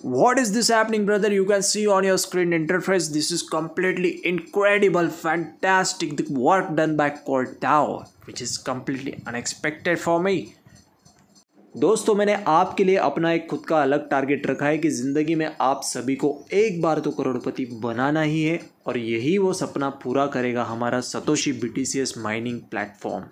What is this happening, brother? You can see on your screen interface. This is completely incredible, fantastic. The work done by Cordao, which is completely unexpected for me. दोस्तों मैंने आपके लिए अपना एक खुद का अलग target रखा है कि ज़िंदगी में आप सभी को एक बार तो करोड़पति बनाना ही है और यही वो सपना पूरा करेगा हमारा सतोशी BTCS माइनिंग प्लेटफॉर्म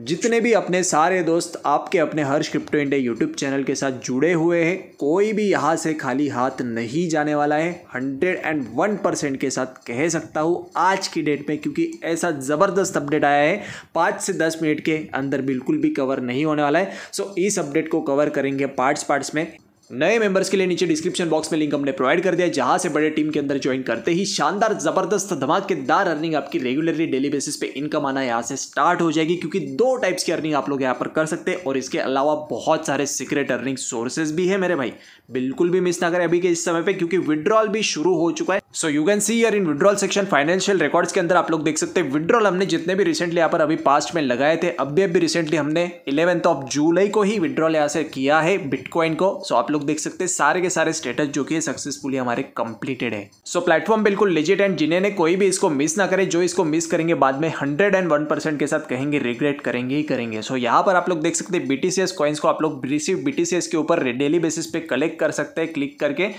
जितने भी अपने सारे दोस्त आपके अपने Harsh crypto India YouTube channel के साथ जुड़े हुए हैं, कोई भी यहाँ से खाली हाथ नहीं जाने वाला है। हंड्रेड एंड वन परसेंट के साथ कह सकता हूँ आज की डेट में, क्योंकि ऐसा ज़बरदस्त अपडेट आया है। पाँच से दस मिनट के अंदर बिल्कुल भी कवर नहीं होने वाला है। सो इस अपडेट को कवर करेंगे पार्ट्स पार्ट्स में। नए मेंबर्स के लिए नीचे डिस्क्रिप्शन बॉक्स में लिंक हमने प्रोवाइड कर दिया जहाँ से बड़े टीम के अंदर ज्वाइन करते ही शानदार, ज़बरदस्त धमाकेदार अर्निंग आपकी रेगुलरली डेली बेसिस पे इनकम आना यहाँ से स्टार्ट हो जाएगी, क्योंकि दो टाइप्स की अर्निंग आप लोग यहाँ पर कर सकते हैं। और इसके अलावा बहुत सारे सीक्रेट अर्निंग सोर्सेज भी है मेरे भाई। बिल्कुल भी मिस ना करें अभी के इस समय पर क्योंकि विड्रॉल भी शुरू हो चुका है। So you can see here in withdrawal section financial records के अंदर आप लोग देख सकते हैं। विड्रॉल हमने जितने भी रिसेंटली यहाँ पर अभी पास्ट में लगाए थे अभी अभी रिसेंटली हमने इलेवंथ ऑफ़ जुलाई को ही विड्रॉल यहाँ से किया है बिटकॉइन को। सो आप लोग देख सकते हैं सारे सारे के सारे स्टेटस जो कि सक्सेसफुली हमारे कंप्लीटेड है। सो so, प्लेटफॉर्म बिल्कुल लिजिट एंड जिन्हें कोई भी इसको मिस ना करे जो इसको मिस करेंगे बाद में हंड्रेड एंड वन परसेंट के साथ कहेंगे रिग्रेट करेंगे ही करेंगे। सो so, यहाँ पर आप लोग देख सकते हैं बीटीसीएस कॉइन्स को आप लोग रिसीव बीटीसीएस के ऊपर डेली बेसिस पे कलेक्ट कर सकते हैं क्लिक करके।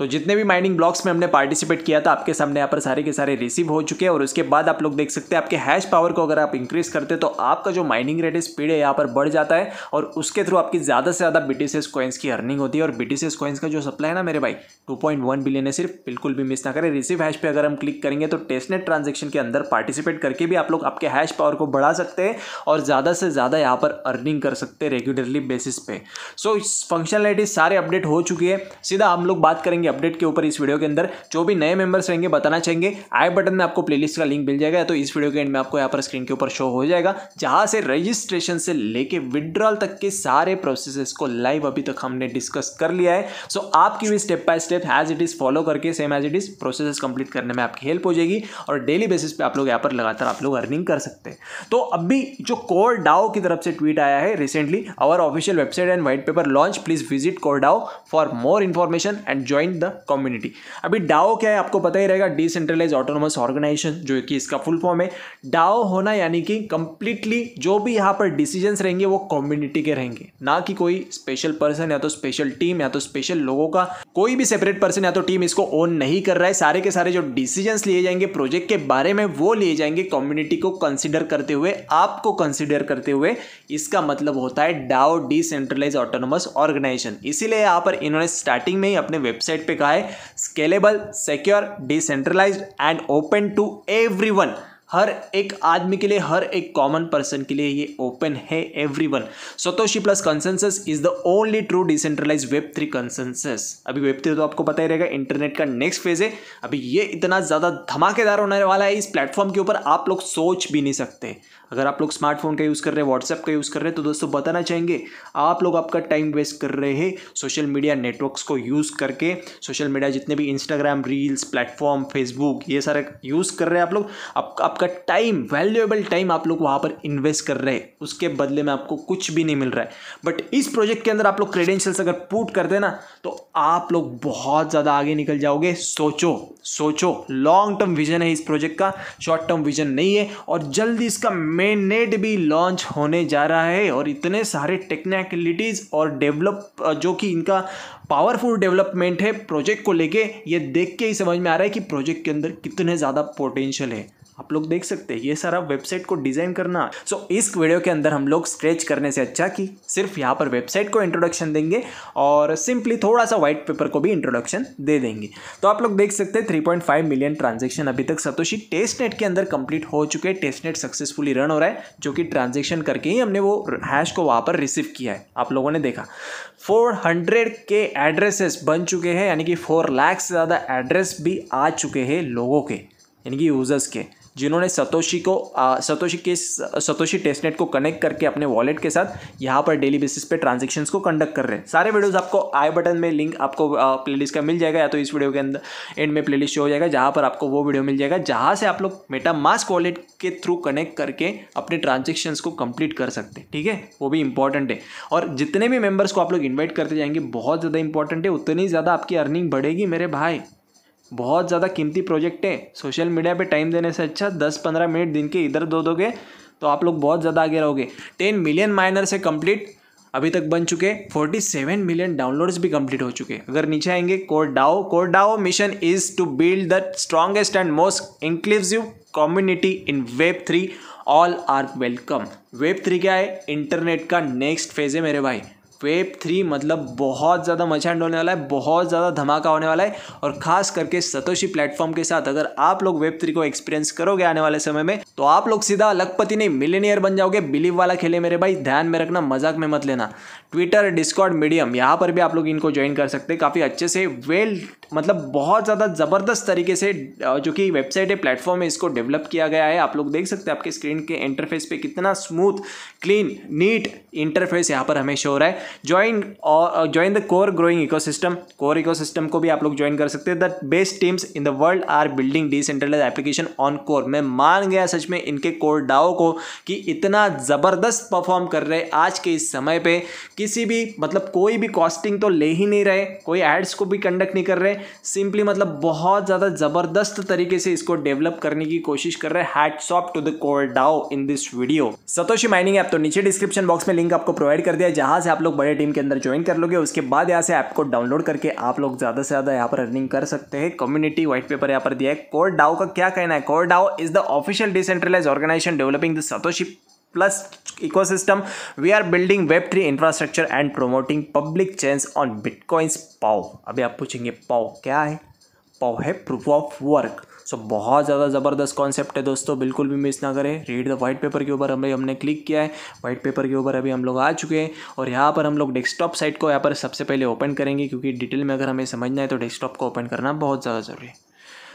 तो जितने भी माइनिंग ब्लॉक्स में हमने पार्टिसिपेट किया था, आपके सामने यहाँ पर सारे के सारे रिसीव हो चुके हैं और उसके बाद आप लोग देख सकते हैं, आपके हैश पावर को अगर आप इंक्रीज करते तो आपका जो माइनिंग रेट है स्पीड है, यहाँ पर बढ़ जाता है और उसके थ्रू आपकी ज़्यादा से ज़्यादा बीटीसीएस कॉइन्स की अर्निंग होती है और बीटीसीएस कॉइन्स का जो सप्लाई है ना मेरे भाई टू बिलियन है सिर्फ़, बिल्कुल भी मिस ना करें। रिसीव हैश पे अगर हम क्लिक करेंगे तो टेस्टनेट ट्रांजेक्शन के अंदर पार्टिसिपेट करके भी आप लोग आपके हैश पावर को बढ़ा सकते हैं और ज़्यादा से ज़्यादा यहाँ पर अर्निंग कर सकते हैं रेगुलरली बेसिस पे। सो फंक्शनलिटी सारे अपडेट हो चुकी है। सीधा हम लोग बात करेंगे अपडेट के ऊपर इस वीडियो के अंदर। जो भी नए मेंबर्स रहेंगे, बताना चाहेंगे। आई बटन में आपको प्लेलिस्ट का लिंक मिल जाएगा तो इस वीडियो के एंड में आपको यहाँ पर स्क्रीन के ऊपर शो हो जाएगा, जहाँ से रजिस्ट्रेशन से लेके विड्रॉल तक के सारे प्रोसेस को लाइव अभी तक हमने डिस्कस कर लिया है। सो आपकी भी step by step as it is follow करके same as it is process complete करने में आपकी हेल्प हो जाएगी और डेली बेसिस पे आप लोग यहाँ पर लगातार आप लोग अर्निंग कर सकते हैं। तो अभी जो कोर डाओ की तरफ़ से ट्वीट आया है recently our official website and white paper launch please visit Core DAO for more information and join the community अभी डाओ क्या है, आपको पता ही रहेगा डिसेंट्रलाइज ऑटोनोमस ऑर्गेनाइजेशन जो कि इसका फुल फॉर्म है। डाओ होना यानी कि कंप्लीटली जो भी यहाँ पर डिसीजंस रहेंगे, वो कम्युनिटी के रहेंगे। ना कि कोई स्पेशल पर्सन या तो स्पेशल टीम या तो स्पेशल लोगों का। कोई भी सेपरेट पर्सन या तो टीम इसको ओन नहीं कर रहा है। सारे के सारे जो डिसीजंस लिए जाएँगे प्रोजेक्ट के बारे में वो लिए जाएँगे कम्युनिटी को कंसिडर करते हुए, आपको कंसिडर करते हुए। इसका मतलब होता है डाओ डिसेंट्रलाइज ऑटोनोमस ऑर्गेनाइजेशन इसीलिए यहाँ पर इन्होंने स्टार्टिंग में ही अपने वेबसाइट पे कहा है scalable secure decentralized and open to everyone हर एक आदमी के लिए हर एक कॉमन पर्सन के लिए ये ओपन है everyone Satoshi plus consensus is the only true decentralize web three consensus अभी वेब थ्री तो आपको पता ही रहेगा इंटरनेट का नेक्स्ट फ़ेज़ है। अभी ये इतना ज़्यादा धमाकेदार होने वाला है इस प्लेटफॉर्म के ऊपर आप लोग सोच भी नहीं सकते। अगर आप लोग स्मार्टफ़ोन का यूज़ कर रहे हैं व्हाट्सएप का यूज़ कर रहे हैं तो दोस्तों बताना चाहेंगे आप लोग आपका टाइम वेस्ट कर रहे हैं सोशल मीडिया नेटवर्क्स को यूज़ करके। सोशल मीडिया जितने भी इंस्टाग्राम रील्स प्लेटफॉर्म फेसबुक ये सारे यूज़ कर रहे हैं आप लोग। आप, आपका टाइम वैल्यूएबल टाइम आप लोग वहाँ पर इन्वेस्ट कर रहे हैं। उसके बदले में आपको कुछ भी नहीं मिल रहा है। बट इस प्रोजेक्ट के अंदर आप लोग क्रेडेंशियल्स अगर पुट कर देना तो आप लोग बहुत ज़्यादा आगे निकल जाओगे। सोचो सोचो लॉन्ग टर्म विजन है इस प्रोजेक्ट का। शॉर्ट टर्म विजन नहीं है और जल्दी इसका मेन नेट भी लॉन्च होने जा रहा है और इतने सारे टेक्निकलिटीज़ और डेवलप जो कि इनका पावरफुल डेवलपमेंट है प्रोजेक्ट को लेके, ये देख के ही समझ में आ रहा है कि प्रोजेक्ट के अंदर कितने ज़्यादा पोटेंशियल है। आप लोग देख सकते हैं ये सारा वेबसाइट को डिज़ाइन करना। सो so, इस वीडियो के अंदर हम लोग स्क्रेच करने से अच्छा कि सिर्फ़ यहाँ पर वेबसाइट को इंट्रोडक्शन देंगे और सिंपली थोड़ा सा व्हाइट पेपर को भी इंट्रोडक्शन दे देंगे। तो आप लोग देख सकते हैं 3.5 मिलियन ट्रांजेक्शन अभी तक सतोशी टेस्ट नेट के अंदर कंप्लीट हो चुके हैं टेस्ट नेट सक्सेसफुली रन हो रहा है जो कि ट्रांजेक्शन करके ही हमने वो हैश को वहाँ पर रिसीव किया है। आप लोगों ने देखा। फोर के एड्रेसेस बन चुके हैं यानी कि फोर लैख से ज़्यादा एड्रेस भी आ चुके हैं लोगों के यानी कि यूज़र्स के। जिन्होंने सतोशी को आ, सतोशी के सतोशी टेस्टनेट को कनेक्ट करके अपने वॉलेट के साथ यहाँ पर डेली बेसिस पे ट्रांजेक्शन्स को कंडक्ट कर रहे हैं। सारे वीडियोस आपको आई बटन में लिंक आपको प्लेलिस्ट का मिल जाएगा या तो इस वीडियो के अंदर एंड में प्लेलिस्ट शो हो जाएगा जहाँ पर आपको वो वीडियो मिल जाएगा जहाँ से आप लोग मेटा मास्क वॉलेट के थ्रू कनेक्ट करके अपने ट्रांजेक्शन्स को कंप्लीट कर सकते हैं। ठीक है? वो भी इंपॉर्टेंट है। और जितने भी मेंबर्स को आप लोग इन्वाइट करते जाएँगे बहुत ज़्यादा इंपॉर्टेंट है। उतनी ज़्यादा आपकी अर्निंग बढ़ेगी मेरे भाई। बहुत ज़्यादा कीमती प्रोजेक्ट है सोशल मीडिया पे टाइम देने से अच्छा दस पंद्रह मिनट दिन के इधर दो दोगे तो आप लोग बहुत ज़्यादा आगे रहोगे। टेन मिलियन माइनर से कंप्लीट अभी तक बन चुके, फोर्टी सेवन मिलियन डाउनलोड्स भी कंप्लीट हो चुके। अगर नीचे आएँगे, Core DAO Core DAO, mission is to build the strongest and most inclusive community in web three. All are welcome. Web three क्या है? इंटरनेट का नेक्स्ट फ़ेज़ है मेरे भाई। वेब थ्री मतलब बहुत ज़्यादा मचांड होने वाला है, बहुत ज़्यादा धमाका होने वाला है और ख़ास करके सतोशी प्लेटफॉर्म के साथ अगर आप लोग वेब थ्री को एक्सपीरियंस करोगे आने वाले समय में तो आप लोग सीधा लखपति नहीं, मिलेनियर बन जाओगे, बिलीव वाला खेले मेरे भाई, ध्यान में रखना, मज़ाक में मत लेना। ट्विटर डिस्कॉर्ड मीडियम यहाँ पर भी आप लोग इनको ज्वाइन कर सकते हैं, काफ़ी अच्छे से वेल मतलब बहुत ज़्यादा ज़बरदस्त तरीके से जो कि वेबसाइट है प्लेटफॉर्म है, इसको डेवलप किया गया है। आप लोग देख सकते हैं, आपके स्क्रीन के इंटरफेस पे कितना स्मूथ क्लीन नीट इंटरफेस यहाँ पर हमें शो हो रहा है। Join join the Core growing ecosystem Core ecosystem को भी आप लोग ज्वाइन कर सकते हैं. The best teams in the world are building decentralize application on Core मैं मान गया सच में इनके कोर डाओ को कि इतना ज़बरदस्त परफॉर्म कर रहे आज के इस समय पे. किसी भी मतलब कोई भी कॉस्टिंग तो ले ही नहीं रहे. कोई एड्स को भी कंडक्ट नहीं कर रहे. सिंपली मतलब बहुत ज़्यादा ज़बरदस्त तरीके से इसको डेवलप करने की कोशिश कर रहे हैं. Hats off to the Core DAO in this video Satoshi mining app तो नीचे डिस्क्रिप्शन बॉक्स में लिंक आपको प्रोवाइड कर दिया जहाँ से आप लोग बड़े टीम के अंदर ज्वाइन कर लोगे, उसके बाद यहाँ से ऐप को डाउनलोड करके आप लोग ज़्यादा से ज़्यादा यहाँ पर अर्निंग कर सकते हैं। कम्युनिटी व्हाइट पेपर यहाँ पर दिया है। कोर डाओ का क्या कहना है? Core DAO is the official decentralize organization developing the Satoshi plus ecosystem. We are building web3 infrastructure and promoting public chains on bitcoins पाओ अभी आप पूछेंगे पाओ क्या है? पाओ है प्रूफ ऑफ़ वर्क सो बहुत ज़्यादा ज़बरदस्त कॉन्सेप्ट है दोस्तों बिल्कुल भी मिस ना करें। रीड द वाइट पेपर के ऊपर हमें हमने क्लिक किया है। वाइट पेपर के ऊपर अभी हम लोग आ चुके हैं और यहाँ पर हम लोग डेस्कटॉप साइट को यहाँ पर सबसे पहले ओपन करेंगे क्योंकि डिटेल में अगर हमें समझना है तो डेस्कटॉप को ओपन करना बहुत ज़्यादा ज़रूरी है।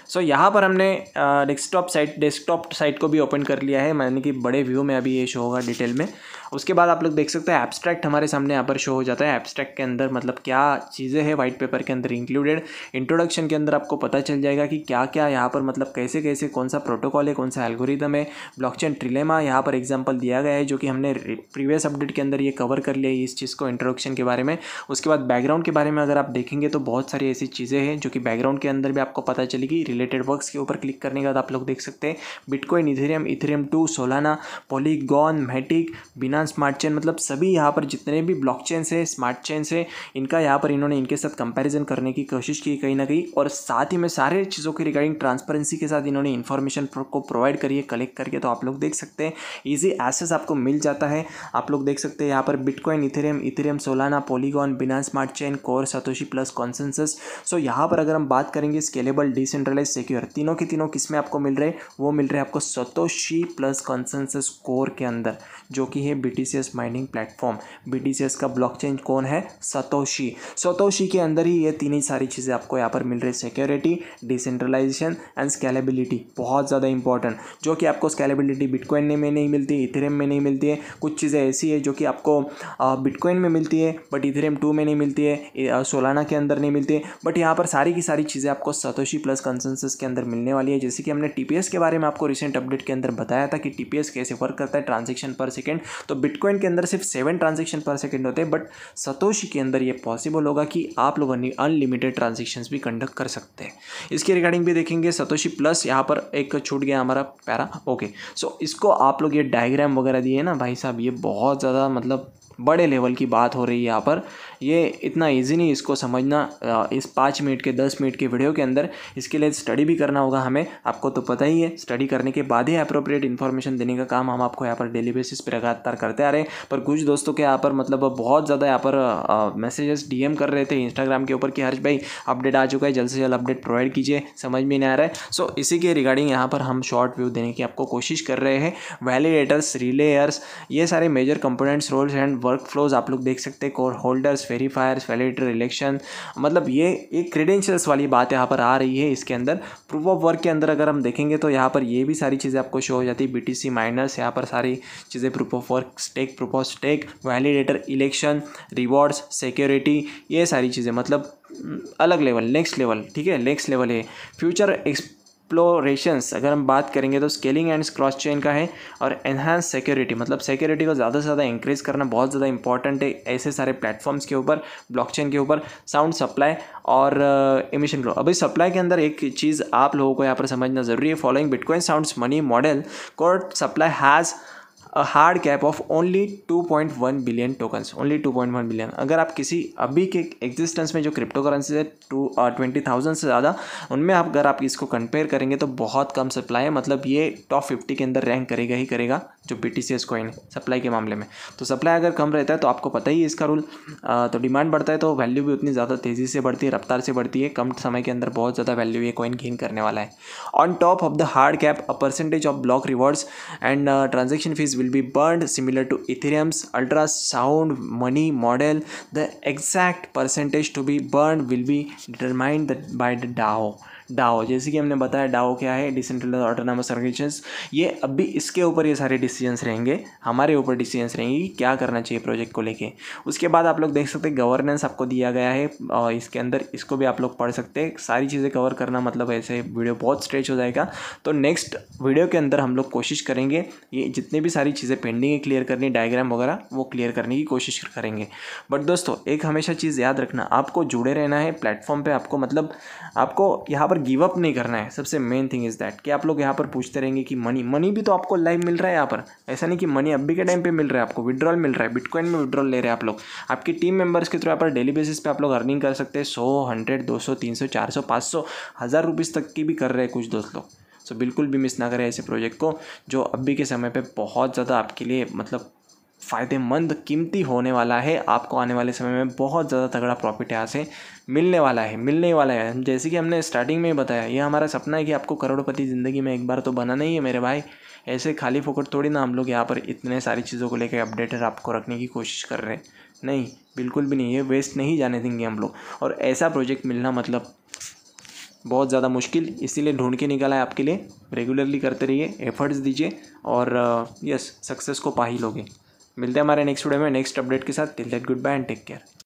सो so, यहाँ पर हमने डेस्कटॉप साइट डेस्कटॉप साइट को भी ओपन कर लिया है। यानी कि बड़े व्यू में अभी ये शो होगा डिटेल में। उसके बाद आप लोग देख सकते हैं एब्स्ट्रैक्ट हमारे सामने यहाँ पर शो हो जाता है। एब्स्ट्रैक्ट के अंदर मतलब क्या चीज़ें हैं वाइट पेपर के अंदर इंक्लूडेड इंट्रोडक्शन के अंदर आपको पता चल जाएगा कि क्या क्या यहाँ पर मतलब कैसे कैसे कौन सा प्रोटोकॉल है, कौन सा एल्गोरिदम है। ब्लॉकचेन ट्रिलेमा यहाँ पर एग्ज़ाम्पल दिया गया है, जो कि हमने प्रीवियस अपडेट के अंदर ये कवर कर लिया इस चीज़ को इंट्रोडक्शन के बारे में। उसके बाद बैकग्राउंड के बारे में अगर आप देखेंगे तो बहुत सारी ऐसी चीज़ें हैं, जो कि बैकग्राउंड के अंदर भी आपको पता चलेगी। रिलेटेड वर्क्स के ऊपर क्लिक करने के बाद आप लोग देख सकते हैं। Bitcoin Ethereum Ethereum two Solana Polygon Matic BNB smart chain मतलब सभी यहाँ पर जितने भी ब्लॉक चेन है स्मार्ट चेन है, इनका यहाँ पर इन्होंने इनके साथ कंपैरिजन करने की कोशिश की कहीं ना कहीं और साथ ही में सारे चीज़ों के रिगार्डिंग ट्रांसपेरेंसी के साथ इन्होंने इन्फॉर्मेशन को प्रोवाइड करिए कलेक्ट करके तो आप लोग देख सकते हैं ईजी एसेस आपको मिल जाता है। आप लोग देख सकते हैं यहाँ पर Bitcoin Ethereum Ethereum Solana Polygon BNB smart chain Core Satoshi plus consensus so यहाँ पर अगर हम बात करेंगे स्केलेबल डिसेंट्रलाइज सिक्योर तीनों के तीनों किसमें आपको मिल रहे वो मिल रहे आपको सतोशी प्लस कॉन्सेंसस कोर के अंदर, जो कि है बी माइनिंग प्लेटफॉर्म बी का ब्लॉकचेन कौन है? सतोशी सतोशी के अंदर ही ये तीन ही सारी चीज़ें आपको यहाँ पर मिल रही है. सिक्योरिटी डिसेंट्रलाइजेशन एंड स्केलेबिलिटी बहुत ज़्यादा इंपॉर्टेंट जो कि आपको स्केलेबिलिटी बिटकॉइन में नहीं मिलती इथेरियम में नहीं मिलती है. कुछ चीज़ें ऐसी है जो कि आपको बिटकॉइन में मिलती है बट इथेरियम टू में नहीं मिलती है. सोलाना के अंदर नहीं मिलती है. बट यहाँ पर सारी की सारी चीज़ें आपको सतोशी प्लस कंसेंसस के अंदर मिलने वाली है. जैसे कि हमने टीपीएस के बारे में आपको रिसेंट अपडेट के अंदर बताया था कि टीपीएस कैसे वर्क करता है ट्रांजेक्शन पर सेकेंड तो बिटकॉइन के अंदर सिर्फ़ सेवन ट्रांजेक्शन पर सेकेंड होते हैं बट सतोशी के अंदर ये पॉसिबल होगा कि आप लोग अनलिमिटेड ट्रांजेक्शन भी कंडक्ट कर सकते हैं। इसके रिगार्डिंग भी देखेंगे सतोशी प्लस यहाँ पर एक छूट गया हमारा पैरा। ओके सो इसको आप लोग ये डायग्राम वगैरह दिए ना भाई साहब, ये बहुत ज़्यादा मतलब बड़े लेवल की बात हो रही है यहाँ पर। ये इतना इजी नहीं, इसको समझना इस पाँच मिनट के, दस मिनट के वीडियो के अंदर इसके लिए स्टडी भी करना होगा हमें। आपको तो पता ही है स्टडी करने के बाद ही अप्रोप्रिएट इन्फॉर्मेशन देने का काम हम आपको यहाँ पर डेली बेसिस पर लगातार करते आ रहे हैं। पर कुछ दोस्तों के यहाँ पर मतलब बहुत ज़्यादा यहाँ पर मैसेजेस डीएम कर रहे थे इंस्टाग्राम के ऊपर कि, हर्ष भाई अपडेट आ चुका है, जल्द से जल्द अपडेट प्रोवाइड कीजिए। समझ में नहीं आ रहा है। सो इसी के रिगार्डिंग यहाँ पर हम शॉर्ट व्यू देने की आपको कोशिश कर रहे हैं। वैलिडेटर्स रिलेयर्स ये सारे major components roles and workflows आप लोग देख सकते हैं Core holders verifiers validator election मतलब ये एक क्रेडेंशियल्स वाली बात यहाँ पर आ रही है इसके अंदर। प्रूफ ऑफ़ वर्क के अंदर अगर हम देखेंगे तो यहाँ पर ये भी सारी चीज़ें आपको शो हो जाती है। बी टी सी माइनर्स यहाँ पर सारी चीज़ें proof of work stake proof of stake validator election rewards security ये सारी चीज़ें मतलब अलग लेवल नेक्स्ट लेवल ठीक है नेक्स्ट लेवल है। फ्यूचर एक्सप्लोरेशंस अगर हम बात करेंगे तो स्केलिंग एंड क्रॉस चेन का है और एनहांस सिक्योरिटी मतलब सिक्योरिटी को ज़्यादा से ज़्यादा इंक्रीज़ करना बहुत ज़्यादा इंपॉर्टेंट है ऐसे सारे प्लेटफॉर्म्स के ऊपर ब्लॉकचेन के ऊपर साउंड सप्लाई और इमिशन ग्रो अभी सप्लाई के अंदर एक चीज़ आप लोगों को यहाँ पर समझना ज़रूरी है following bitcoin sounds money model court supply has a hard cap of only 2.1 billion tokens only 2.1 billion अगर आप किसी अभी के एग्जिस्टेंस में जो क्रिप्टो करेंसी है टू ट्वेंटी थाउज़ेंड से ज़्यादा, उनमें आप अगर आप इसको कंपेयर करेंगे तो बहुत कम सप्लाई है। मतलब ये टॉप फिफ्टी के अंदर रैंक करेगा ही करेगा जो B T C S coin supply के मामले में। तो सप्लाई अगर कम रहता है तो आपको पता ही इसका रूल तो डिमांड बढ़ता है तो वैल्यू भी उतनी ज़्यादा तेज़ी से बढ़ती है, रफ्तार से बढ़ती है। कम समय के अंदर बहुत ज़्यादा वैल्यू ये कॉइन गेन करने वाला है। On top of the hard cap a percentage of block rewards and transaction fees will be burned similar to ethereum's ultrasound money model. The exact percentage to be burned will be determined by the dao DAO, जैसे कि हमने बताया, डाओ क्या है? Decentralise autonomous organisations ये अभी इसके ऊपर ये सारे डिसीजंस रहेंगे। हमारे ऊपर डिसीजंस रहेंगे कि क्या करना चाहिए प्रोजेक्ट को लेके। उसके बाद आप लोग देख सकते हैं गवर्नेंस आपको दिया गया है, और इसके अंदर इसको भी आप लोग पढ़ सकते हैं। सारी चीज़ें कवर करना मतलब ऐसे वीडियो बहुत स्ट्रेच हो जाएगा। तो नेक्स्ट वीडियो के अंदर हम लोग कोशिश करेंगे, ये जितनी भी सारी चीज़ें पेंडिंग है क्लियर करनी डायग्राम वगैरह, वो क्लियर करने की कोशिश करेंगे। बट दोस्तों, एक हमेशा चीज़ याद रखना, आपको जुड़े रहना है प्लेटफॉर्म पर आपको मतलब आपको यहाँ पर गिव अप नहीं करना है। सबसे मेन थिंग इज़ दैट कि आप लोग यहाँ पर पूछते रहेंगे कि मनी मनी भी तो आपको लाइव मिल रहा है यहाँ पर। ऐसा नहीं कि मनी अभी के टाइम पे मिल रहा है, आपको विड्रॉल मिल रहा है। बिटकॉइन में विड्रॉल ले रहे हैं आप लोग। आपकी टीम मेंबर्स के थ्रू यहाँ पर डेली बेसिस पे आप लोग अर्निंग कर सकते हैं। सौ हंड्रेड दो सौ, तीन सौ, चार सौ, पाँच सौ, हज़ार रुपीज़ तक की भी कर रहे हैं कुछ दोस्त लोग। सो बिल्कुल भी मिस ना करें ऐसे प्रोजेक्ट को, जो अभी के समय पर बहुत ज़्यादा आपके लिए मतलब फ़ायदेमंद कीमती होने वाला है। आपको आने वाले समय में बहुत ज़्यादा तगड़ा प्रॉफिट यहाँ से मिलने वाला है, मिलने वाला है। जैसे कि हमने स्टार्टिंग में बताया, ये हमारा सपना है कि आपको करोड़पति ज़िंदगी में एक बार तो बना नहीं है मेरे भाई। ऐसे खाली फोकट थोड़ी ना हम लोग यहाँ पर इतने सारी चीज़ों को लेकर अपडेटेड आपको रखने की कोशिश कर रहे हैं। नहीं, बिल्कुल भी नहीं, ये वेस्ट नहीं जाने देंगे हम लोग। और ऐसा प्रोजेक्ट मिलना मतलब बहुत ज़्यादा मुश्किल, इसीलिए ढूंढ के निकाला है आपके लिए। रेगुलरली करते रहिए, एफर्ट्स दीजिए और, यस, सक्सेस को पा ही लोगे। मिलते हैं हमारे नेक्स्ट वीडियो में नेक्स्ट अपडेट के साथ। Till that goodbye and take care